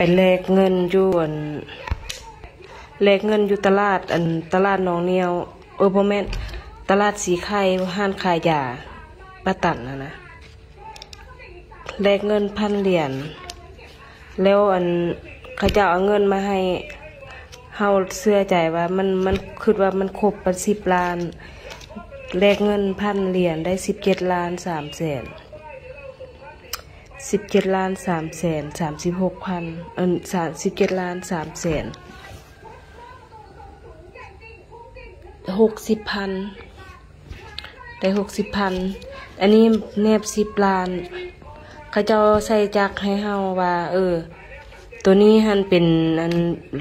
ไปแลกเงินอยู่อันแลกเงินอยู่ตลาดอันตลาดหนองเนียว เออบ่แม่นตลาดสีไข่ห้านขายยาป้าตันนะนะแลกเงินพันเหรียญแล้วอันเขาเจ้าเอาเงินมาให้เฮาเชื่อใจว่ามันมันคิดว่ามันครบเป็นสิบล้านแลกเงินพันเหรียญได้สิบเจ็ดล้านสามแสน สิบเจ็ดล้านสามแสนสามสิบหกพันเออสามสิบเจ็ดล้านสามแสนหกสิบพันได้หกสิบพันอันนี้แนบสิบล้านเขาเจ้าใส่จักให้เฮาว่า เออ ตัวนี้หันเป็นอัน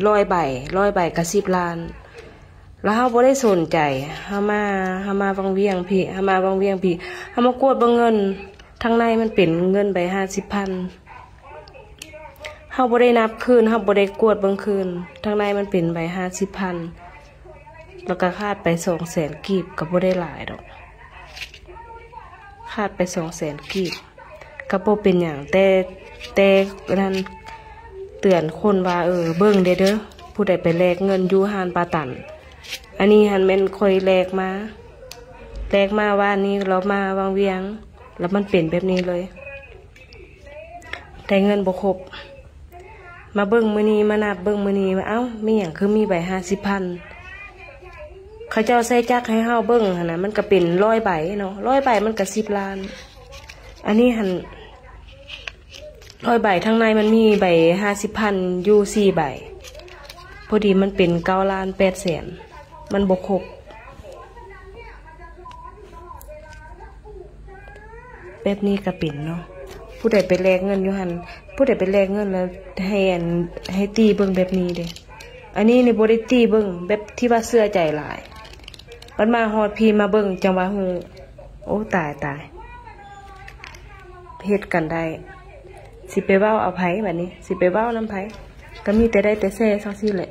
ร้อยใบร้อยใบกับสิบล้าน แล้วเฮาบ่ได้สนใจเฮามาเฮามาวังเวียงพี่เฮามาวังเวียงพี่เฮามากวดเบิ่งเงิน ทางในมันเป็นเงินใบห้าสิบพันเฮาบ่ได้นับคืนเฮาบ่ได้กวดบิ่งคืนทางในมันเป็นใบห้าสิบพันแล้วก็คาดไปสองแสนกีบก็บ่ได้หลายดอก คาดไปสองแสนกีบก็บ่เป็นอย่างแต่แต่นั้นเตือนคนว่าเออเบิ่งเด้อเด้อผู้ใดไปแลกเงินยู่หานปาตัน อันนี้หันแม่นคอยแลกมาแลกมาว่านี้เรามาวางเวียง แล้วมันเป็นแบบนี้เลย แต่เงินบ่ครบ มาเบิ่งมือนี้มานับเบิ่งมือนี้ว่าเอ้ามีหยังคือมีใบห้าสิบพันเขาเจ้าใส่จักให้เฮาเบิ่งหันนะมันก็เป็นร้อยใบเนาะร้อยใบมันก็สิบล้าน อันนี้หันร้อยใบทั้งในมันมีใบห้าสิบพันยูสี่ใบ พอดีมันเป็นเก้าล้านแปดแสน มันบกครบ แบบนี้ก็เป็นเนาะผู้ใดไปแลกเงินอยู่หันผู้ใดไปแลกเงินแล้วให้อันให้ตีเบิ่งแบบนี้เด้อันนี้ในบริตีเบิ่งแบบที่ว่าเสื้อใจหลายมันมาฮอดพีมาเบิ่งจังว่าฮูโอ้ตายตายเฮ็ดกันได้ สิไปเว้าเอาไผบัดนี้ สิไปเว้าน้ำไผก็มีแต่ได้แต่แซ่ซังซี่แหละ